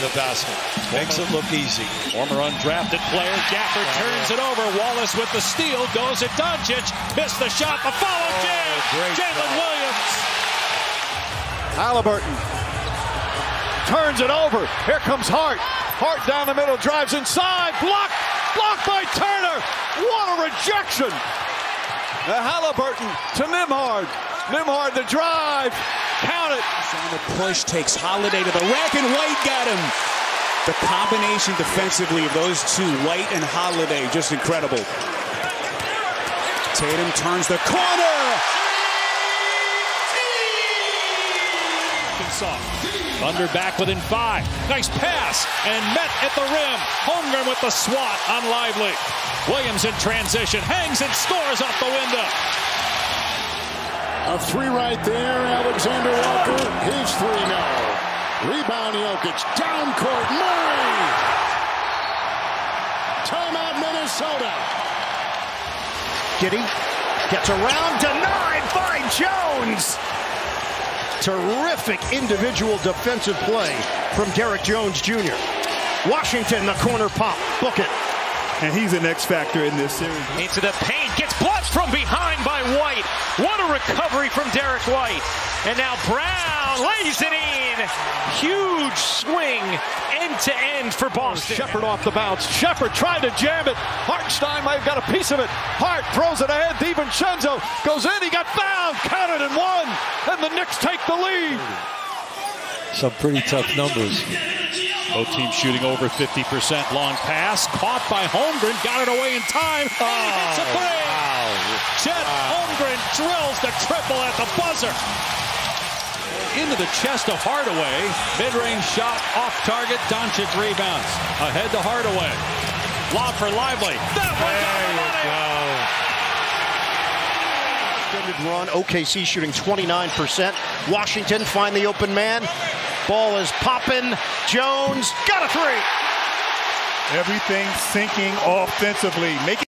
the basket. Makes it look easy. Former undrafted player, Gafford turns it over. Wallace with the steal, goes at Doncic. Missed the shot, the follow oh, jam. Jalen Williams. Halliburton turns it over. Here comes Hart. Hart down the middle, drives inside. Blocked. Blocked by Turner. What a rejection. The Halliburton to Nembhard. Nembhard the drive. Count it. On the push takes Holiday to the rack, and White got him. The combination defensively of those two, White and Holiday, just incredible. Tatum turns the corner. Thunder back within five. Nice pass and met at the rim. Holmgren with the swat on Lively. Williams in transition hangs and scores off the window. A three right there. Alexander Walker. His three now. Rebound Jokic. Down court. Murray. Timeout Minnesota. Giddey gets around. Denied by Jones. Terrific individual defensive play from Derrick Jones Jr. Washington, the corner pop. Book it. And he's an X factor in this series. Into the paint, gets blocked from behind by White. What a recovery from Derrick White. And now Brown lays it in. Huge swing end to end for Boston. Shepard off the bounce. Shepard tried to jam it. Hartenstein might have got a piece of it. Hart throws it ahead. DiVincenzo goes in. He got fouled. Counted and one. And the Knicks take the lead. Some pretty tough numbers. Both teams shooting over 50%. Long pass, caught by Holmgren, got it away in time. Oh, it's a three. Wow. Chet wow. Holmgren drills the triple at the buzzer. Into the chest of Hardaway. Mid-range shot off target. Doncic rebounds. Ahead to Hardaway. Lob for Lively. That one's on the money. Run. OKC shooting 29%. Washington find the open man. Ball is popping. Jones got a three. Everything sinking offensively. Making